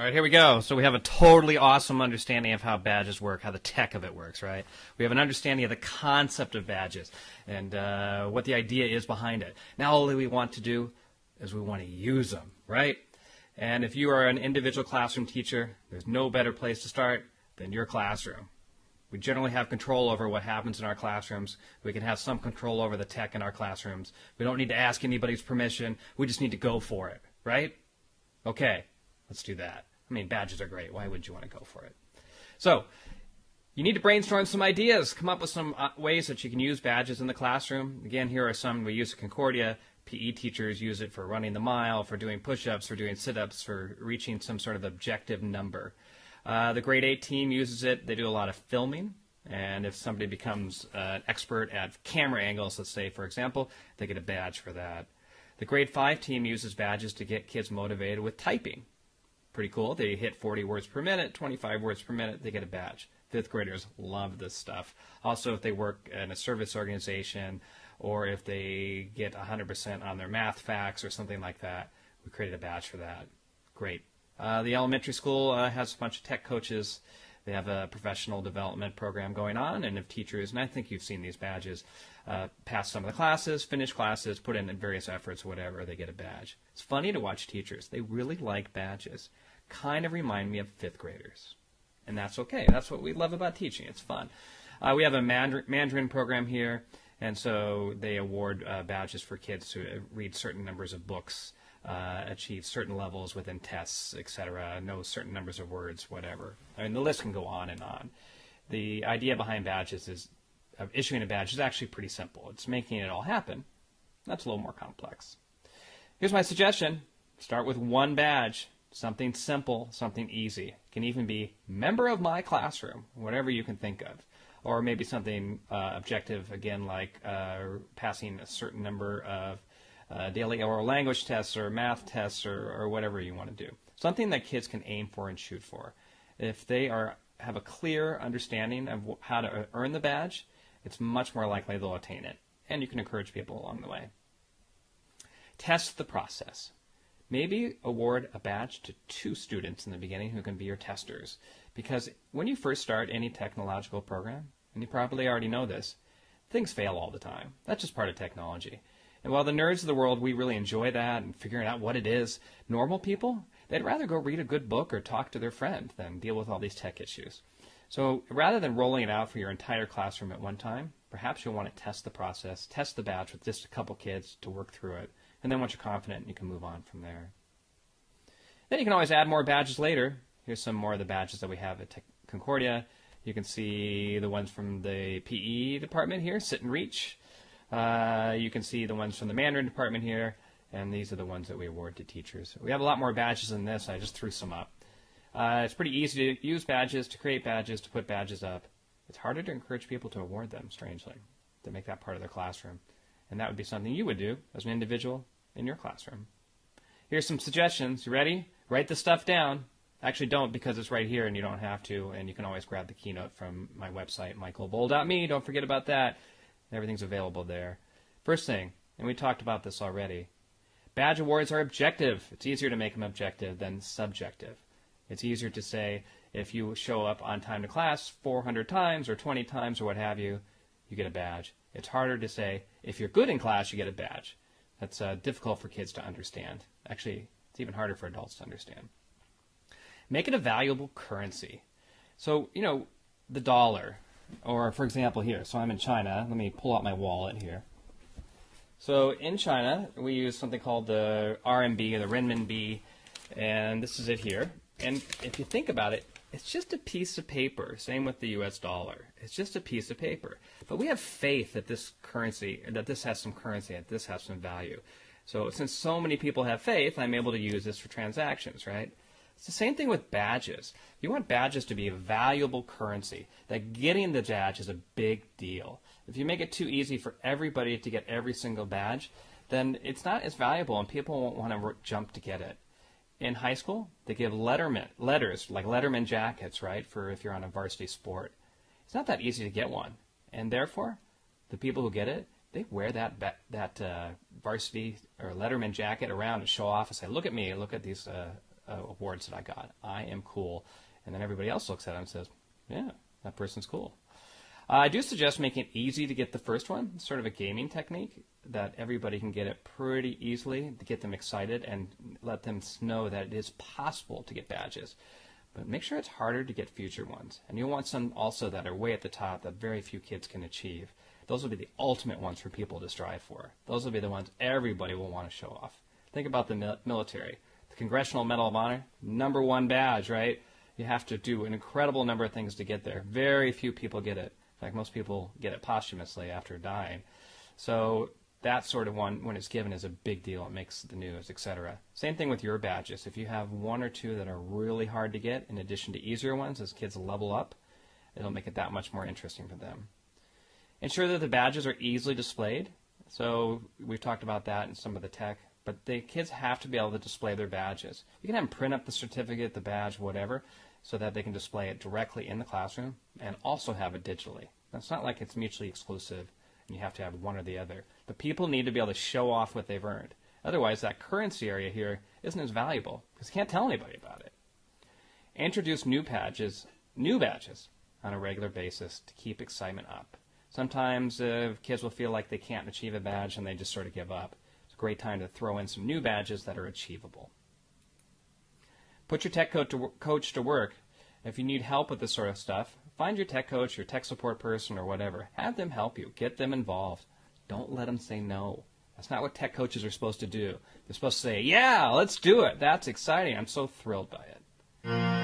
All right, here we go. So we have a totally awesome understanding of how badges work, how the tech of it works, right? We have an understanding of the concept of badges and uh, what the idea is behind it. Now all we want to do is we want to use them, right? And if you are an individual classroom teacher, there's no better place to start than your classroom. We generally have control over what happens in our classrooms. We can have some control over the tech in our classrooms. We don't need to ask anybody's permission. We just need to go for it, right? Okay, let's do that. I mean, badges are great. Why would you want to go for it? So, you need to brainstorm some ideas. Come up with some uh, ways that you can use badges in the classroom. Again, here are some we use at Concordia. PE teachers use it for running the mile, for doing push-ups, for doing sit-ups, for reaching some sort of objective number. Uh, the grade 8 team uses it. They do a lot of filming. And if somebody becomes uh, an expert at camera angles, let's say, for example, they get a badge for that. The grade 5 team uses badges to get kids motivated with typing. Pretty cool. They hit 40 words per minute, 25 words per minute, they get a badge. Fifth graders love this stuff. Also, if they work in a service organization or if they get 100% on their math facts or something like that, we created a badge for that. Great. Uh, the elementary school uh, has a bunch of tech coaches. They have a professional development program going on, and if teachers, and I think you've seen these badges, uh, pass some of the classes, finish classes, put in various efforts, whatever, they get a badge. It's funny to watch teachers. They really like badges. Kind of remind me of fifth graders. And that's okay. That's what we love about teaching. It's fun. Uh, we have a Mandarin program here, and so they award uh, badges for kids who read certain numbers of books uh, achieve certain levels within tests, etc., know certain numbers of words, whatever. I mean, the list can go on and on. The idea behind badges is issuing a badge is actually pretty simple. It's making it all happen. That's a little more complex. Here's my suggestion. Start with one badge, something simple, something easy. It can even be member of my classroom, whatever you can think of. Or maybe something uh, objective, again, like uh, passing a certain number of uh, daily or language tests or math tests or, or whatever you want to do. Something that kids can aim for and shoot for. If they are have a clear understanding of how to earn the badge, it's much more likely they'll attain it. And you can encourage people along the way. Test the process. Maybe award a badge to two students in the beginning who can be your testers. Because when you first start any technological program, and you probably already know this, things fail all the time. That's just part of technology. And while the nerds of the world, we really enjoy that and figuring out what it is, normal people, they'd rather go read a good book or talk to their friend than deal with all these tech issues. So rather than rolling it out for your entire classroom at one time, perhaps you'll want to test the process, test the badge with just a couple kids to work through it, and then once you're confident, you can move on from there. Then you can always add more badges later. Here's some more of the badges that we have at Concordia. You can see the ones from the PE department here, sit and reach. Uh, you can see the ones from the Mandarin department here, and these are the ones that we award to teachers. We have a lot more badges than this. I just threw some up. Uh, it's pretty easy to use badges, to create badges, to put badges up. It's harder to encourage people to award them, strangely, to make that part of their classroom. And that would be something you would do as an individual in your classroom. Here's some suggestions. You ready? Write the stuff down. Actually, don't because it's right here and you don't have to. And you can always grab the keynote from my website, michaelboll.me. Don't forget about that. Everything's available there. First thing, and we talked about this already, badge awards are objective. It's easier to make them objective than subjective. It's easier to say if you show up on time to class 400 times or 20 times or what have you, you get a badge. It's harder to say if you're good in class, you get a badge. That's uh, difficult for kids to understand. Actually, it's even harder for adults to understand. Make it a valuable currency. So, you know, the dollar, or for example here, so I'm in China. Let me pull out my wallet here. So in China, we use something called the RMB or the renminbi, and this is it here. And if you think about it, it's just a piece of paper. Same with the U.S. dollar. It's just a piece of paper. But we have faith that this currency, that this has some currency, that this has some value. So since so many people have faith, I'm able to use this for transactions, right? It's the same thing with badges. You want badges to be a valuable currency. That getting the badge is a big deal. If you make it too easy for everybody to get every single badge, then it's not as valuable and people won't want to jump to get it. In high school, they give letterman letters like letterman jackets, right, for if you're on a varsity sport. It's not that easy to get one, and therefore, the people who get it, they wear that that uh, varsity or letterman jacket around and show off and say, "Look at me! Look at these uh, uh, awards that I got. I am cool. And then everybody else looks at it and says, yeah, that person's cool. Uh, I do suggest making it easy to get the first one. It's sort of a gaming technique that everybody can get it pretty easily to get them excited and let them know that it is possible to get badges. But make sure it's harder to get future ones. And you'll want some also that are way at the top that very few kids can achieve. Those will be the ultimate ones for people to strive for. Those will be the ones everybody will want to show off. Think about the military. Congressional Medal of Honor, number one badge, right? You have to do an incredible number of things to get there. Very few people get it. In fact, most people get it posthumously after dying. So that sort of one, when it's given, is a big deal. It makes the news, etc. Same thing with your badges. If you have one or two that are really hard to get, in addition to easier ones, as kids level up, it'll make it that much more interesting for them. Ensure that the badges are easily displayed. So we've talked about that in some of the tech, but the kids have to be able to display their badges. You can have them print up the certificate, the badge, whatever, so that they can display it directly in the classroom and also have it digitally. It's not like it's mutually exclusive and you have to have one or the other. But people need to be able to show off what they've earned. Otherwise, that currency area here isn't as valuable because you can't tell anybody about it. Introduce new badges, new badges on a regular basis to keep excitement up. Sometimes uh, kids will feel like they can't achieve a badge and they just sort of give up. Great time to throw in some new badges that are achievable. Put your tech coach to work. If you need help with this sort of stuff, find your tech coach, your tech support person, or whatever. Have them help you. Get them involved. Don't let them say no. That's not what tech coaches are supposed to do. They're supposed to say, yeah, let's do it. That's exciting. I'm so thrilled by it.